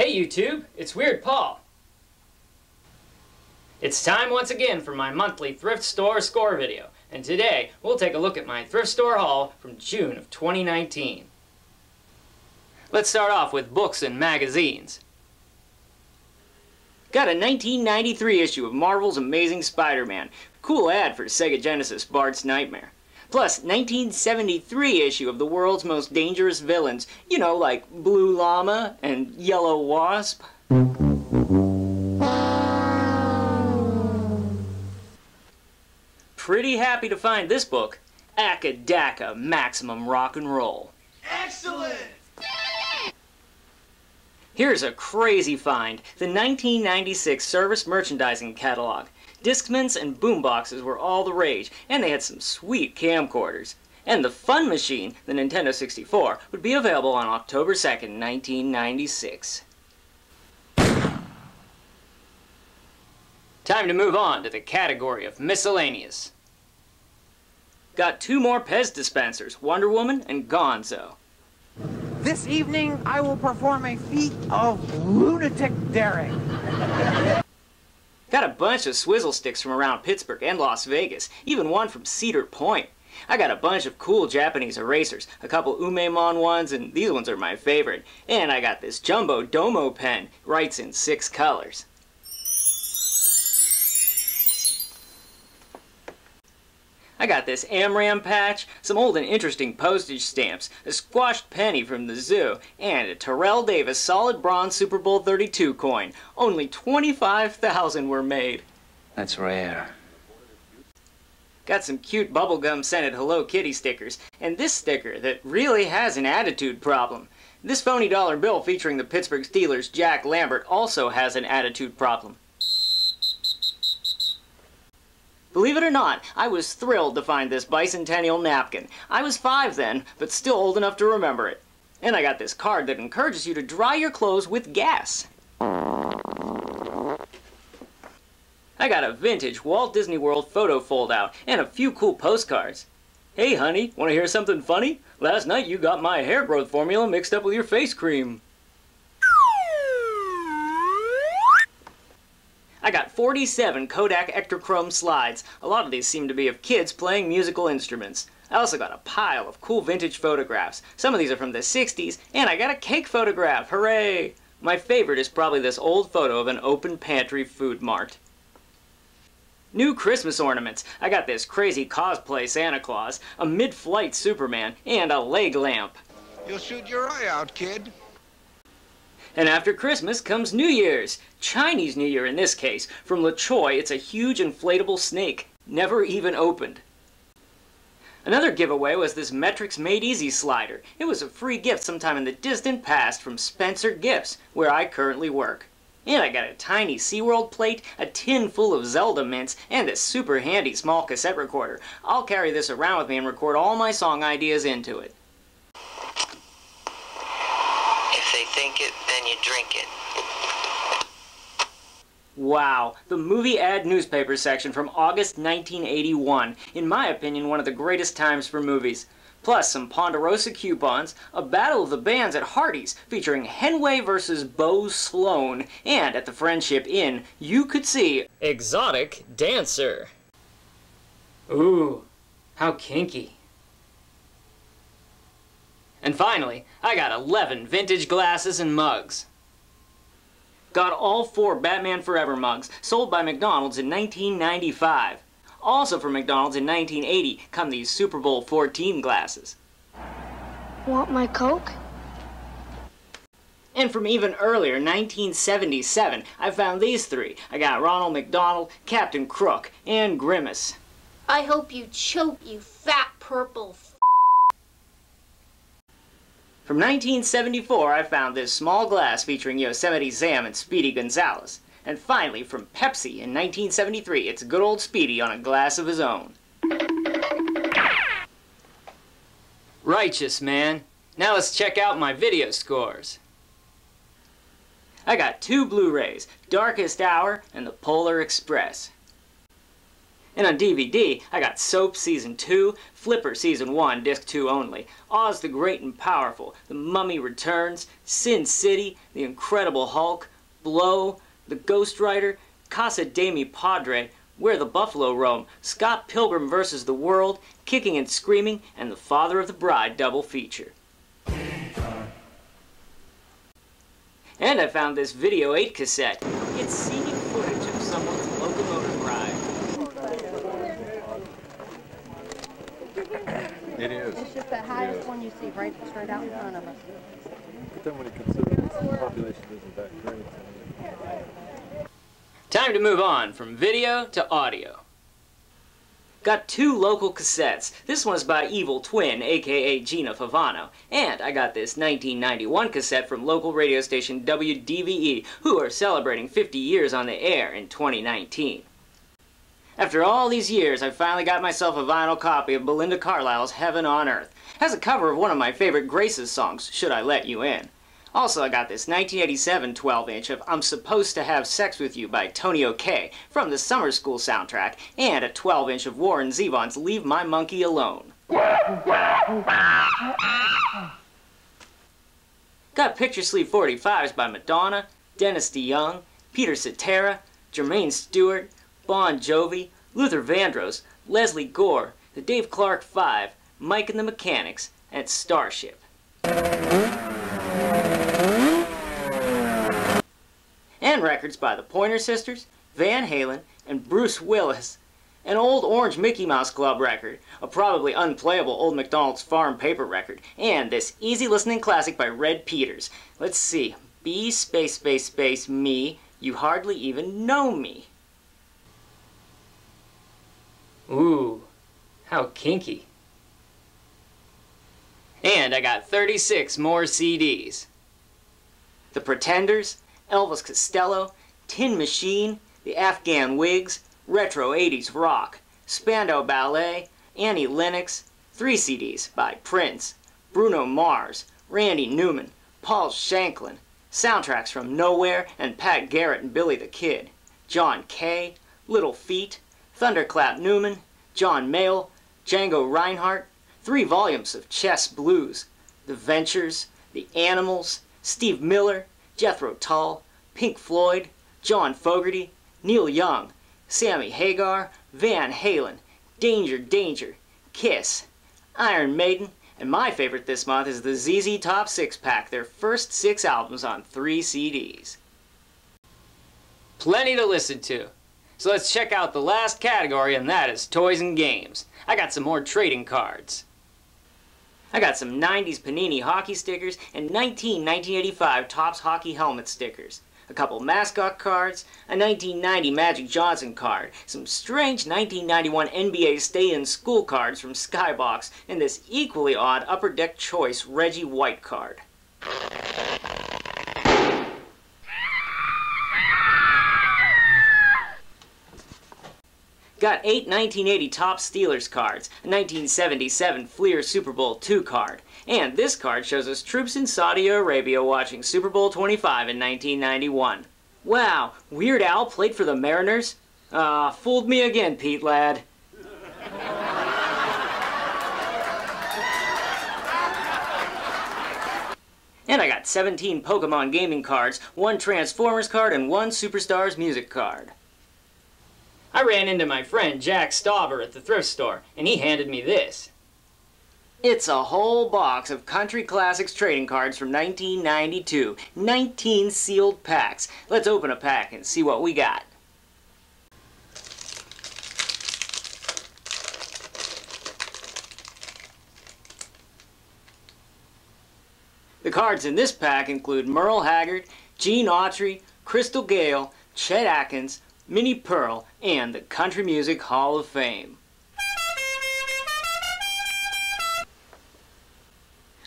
Hey YouTube, it's Weird Paul. It's time once again for my monthly thrift store score video, and today we'll take a look at my thrift store haul from June of 2019. Let's start off with books and magazines. Got a 1993 issue of Marvel's Amazing Spider-Man. Cool ad for Sega Genesis Bart's Nightmare. Plus, 1973 issue of the world's most dangerous villains. You know, like Blue Llama and Yellow Wasp. Pretty happy to find this book, Akadaka Maximum Rock and Roll. Excellent! Here's a crazy find, the 1996 Service Merchandising Catalog. Discmans and boomboxes were all the rage, and they had some sweet camcorders. And the Fun Machine, the Nintendo 64, would be available on October 2nd, 1996. Time to move on to the category of miscellaneous. Got two more Pez dispensers, Wonder Woman and Gonzo. This evening, I will perform a feat of lunatic daring. Got a bunch of swizzle sticks from around Pittsburgh and Las Vegas, even one from Cedar Point. I got a bunch of cool Japanese erasers, a couple Umemon ones, and these ones are my favorite. And I got this Jumbo Domo pen, writes in six colors. I got this Amram patch, some old and interesting postage stamps, a squashed penny from the zoo, and a Terrell Davis solid bronze Super Bowl 32 coin. Only 25,000 were made. That's rare. Got some cute bubblegum scented Hello Kitty stickers, and this sticker that really has an attitude problem. This phony dollar bill featuring the Pittsburgh Steelers' Jack Lambert also has an attitude problem. Believe it or not, I was thrilled to find this bicentennial napkin. I was five then, but still old enough to remember it. And I got this card that encourages you to dry your clothes with gas. I got a vintage Walt Disney World photo foldout and a few cool postcards. Hey honey, wanna hear something funny? Last night you got my hair growth formula mixed up with your face cream. I got 47 Kodak Ektachrome slides. A lot of these seem to be of kids playing musical instruments. I also got a pile of cool vintage photographs. Some of these are from the 60s, and I got a cake photograph, hooray! My favorite is probably this old photo of an open pantry food mart. New Christmas ornaments. I got this crazy cosplay Santa Claus, a mid-flight Superman, and a leg lamp. You'll shoot your eye out, kid. And after Christmas comes New Year's. Chinese New Year in this case. From La Choy, it's a huge inflatable snake. Never even opened. Another giveaway was this Metrics Made Easy slider. It was a free gift sometime in the distant past from Spencer Gifts, where I currently work. And I got a tiny SeaWorld plate, a tin full of Zelda mints, and a super handy small cassette recorder. I'll carry this around with me and record all my song ideas into it. If they think it, then you drink it. Wow, the movie ad newspaper section from August 1981. In my opinion, one of the greatest times for movies. Plus some Ponderosa coupons, a battle of the bands at Hardee's featuring Henway versus Bo Sloan, and at the Friendship Inn, you could see Exotic Dancer. Ooh, how kinky. And finally, I got 11 vintage glasses and mugs. Got all four Batman Forever mugs, sold by McDonald's in 1995. Also from McDonald's in 1980 come these Super Bowl 14 glasses. Want my Coke? And from even earlier, 1977, I found these three. I got Ronald McDonald, Captain Crook, and Grimace. I hope you choke, you fat purple From 1974, I found this small glass featuring Yosemite Sam and Speedy Gonzales. And finally, from Pepsi in 1973, it's good old Speedy on a glass of his own. Righteous, man. Now let's check out my video scores. I got two Blu-rays, Darkest Hour and The Polar Express. And on DVD, I got Soap Season 2, Flipper Season 1, Disc 2 only, Oz the Great and Powerful, The Mummy Returns, Sin City, The Incredible Hulk, Blow, The Ghost Rider, Casa de Mi Padre, Where the Buffalo Roam, Scott Pilgrim vs. the World, Kicking and Screaming, and The Father of the Bride double feature. And I found this Video 8 cassette. It's It is. It's just the highest one you see right straight out in front of us. But then when you consider the population isn't that great. Time to move on from video to audio. Got two local cassettes. This one's by Evil Twin, aka Gina Favano. And I got this 1991 cassette from local radio station WDVE, who are celebrating 50 years on the air in 2019. After all these years, I finally got myself a vinyl copy of Belinda Carlisle's Heaven on Earth. It has a cover of one of my favorite Grace's songs, Should I Let You In. Also, I got this 1987 12-inch of I'm Supposed to Have Sex With You by Tonio K. from the Summer School soundtrack, and a 12-inch of Warren Zevon's Leave My Monkey Alone. Got Picture Sleeve 45s by Madonna, Dennis DeYoung, Peter Cetera, Jermaine Stewart, Bon Jovi, Luther Vandross, Lesley Gore, the Dave Clark Five, Mike and the Mechanics, and Starship. and records by the Pointer Sisters, Van Halen, and Bruce Willis. An old Orange Mickey Mouse Club record, a probably unplayable Old MacDonald's Farm paper record, and this easy listening classic by Red Peters. Let's see. B space space space me, you hardly even know me. Ooh, how kinky. And I got 36 more CDs. The Pretenders, Elvis Costello, Tin Machine, The Afghan Whigs, Retro 80s Rock, Spandau Ballet, Annie Lennox, three CDs by Prince, Bruno Mars, Randy Newman, Paul Shanklin, soundtracks from Nowhere and Pat Garrett and Billy the Kid, John Kay, Little Feat, Thunderclap Newman, John Mayall, Django Reinhardt, three volumes of Chess Blues, The Ventures, The Animals, Steve Miller, Jethro Tull, Pink Floyd, John Fogerty, Neil Young, Sammy Hagar, Van Halen, Danger Danger, Kiss, Iron Maiden, and my favorite this month is the ZZ Top 6 Pack, their first six albums on three CDs. Plenty to listen to. So let's check out the last category, and that is toys and games. I got some more trading cards. I got some 90s Panini hockey stickers and 19 1985 Topps hockey helmet stickers. A couple mascot cards, a 1990 Magic Johnson card, some strange 1991 NBA stay-in school cards from Skybox, and this equally odd Upper Deck Choice Reggie White card. Got eight 1980 Topps Steelers cards, a 1977 Fleer Super Bowl II card, and this card shows us troops in Saudi Arabia watching Super Bowl 25 in 1991. Wow, Weird Al played for the Mariners? Ah, fooled me again, Pete lad. And I got 17 Pokemon gaming cards, one Transformers card, and one Superstars music card. I ran into my friend Jack Stauber at the thrift store, and he handed me this. It's a whole box of Country Classics trading cards from 1992. 19 sealed packs. Let's open a pack and see what we got. The cards in this pack include Merle Haggard, Gene Autry, Crystal Gayle, Chet Atkins, Minnie Pearl, and the Country Music Hall of Fame.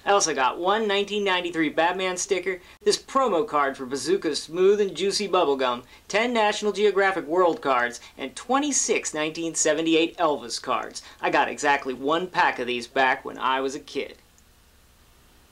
I also got one 1993 Batman sticker, this promo card for Bazooka's Smooth and Juicy Bubblegum, 10 National Geographic World cards, and 26 1978 Elvis cards. I got exactly one pack of these back when I was a kid.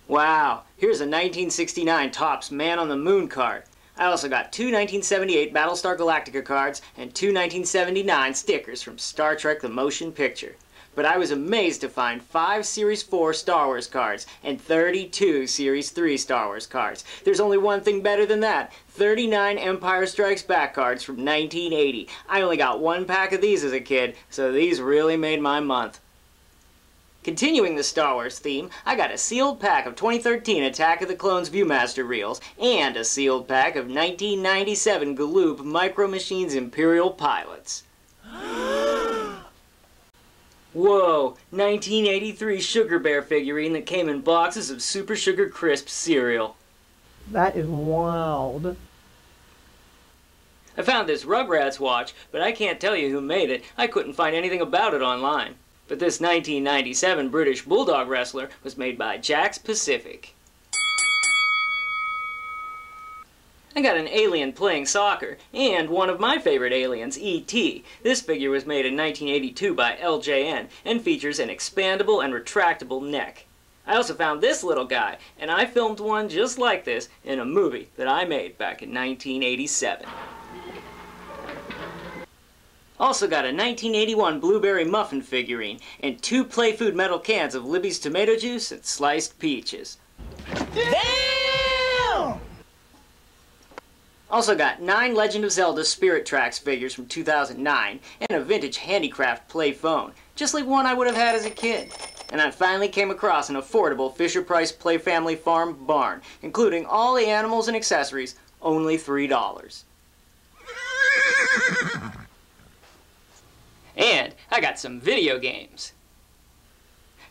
Wow, here's a 1969 Topps Man on the Moon card. I also got two 1978 Battlestar Galactica cards and two 1979 stickers from Star Trek The Motion Picture. But I was amazed to find 5 Series 4 Star Wars cards and 32 Series 3 Star Wars cards. There's only one thing better than that 39 Empire Strikes Back cards from 1980. I only got one pack of these as a kid, so these really made my month. Continuing the Star Wars theme, I got a sealed pack of 2013 Attack of the Clones Viewmaster reels and a sealed pack of 1997 Galoob Micro Machines Imperial Pilots. Whoa, 1983 Sugar Bear figurine that came in boxes of Super Sugar Crisp cereal. That is wild. I found this Rugrats watch, but I can't tell you who made it. I couldn't find anything about it online. But this 1997 British Bulldog wrestler was made by Jakks Pacific. I got an alien playing soccer, and one of my favorite aliens, E.T. This figure was made in 1982 by LJN, and features an expandable and retractable neck. I also found this little guy, and I filmed one just like this in a movie that I made back in 1987. Also got a 1981 blueberry muffin figurine and two play food metal cans of Libby's tomato juice and sliced peaches. Damn! Also got nine Legend of Zelda Spirit Tracks figures from 2009 and a vintage handicraft play phone, just like one I would have had as a kid. And I finally came across an affordable Fisher Price Play Family Farm barn, including all the animals and accessories, only $3. And I got some video games.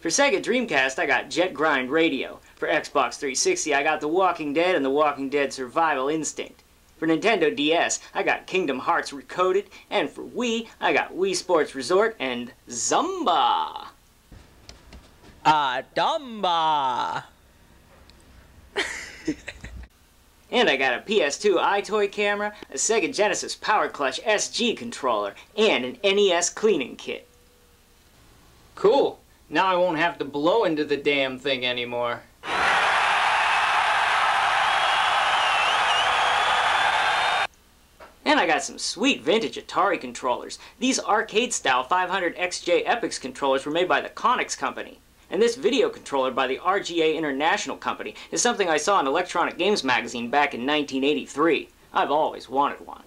For Sega Dreamcast, I got Jet Grind Radio. For Xbox 360, I got The Walking Dead and The Walking Dead Survival Instinct. For Nintendo DS, I got Kingdom Hearts Recoded, and for Wii, I got Wii Sports Resort and Zumba. Ah, Dumba! And I got a PS2 EyeToy camera, a Sega Genesis Power Clutch SG controller, and an NES cleaning kit. Cool. Now I won't have to blow into the damn thing anymore. And I got some sweet vintage Atari controllers. These arcade-style 500 XJ Epyx controllers were made by the Konix Company. And this video controller by the RGA International Company is something I saw in Electronic Games magazine back in 1983. I've always wanted one.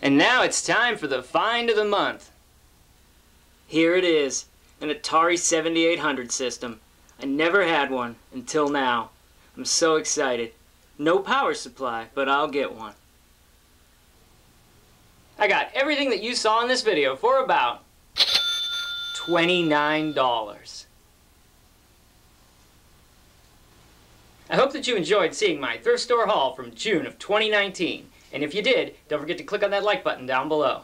And now it's time for the find of the month. Here it is, an Atari 7800 system. I never had one until now. I'm so excited. No power supply, but I'll get one. I got everything that you saw in this video for about $29. I hope that you enjoyed seeing my thrift store haul from June of 2019. And if you did, don't forget to click on that like button down below.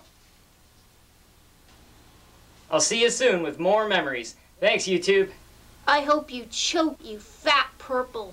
I'll see you soon with more memories. Thanks, YouTube. I hope you choke, you fat purple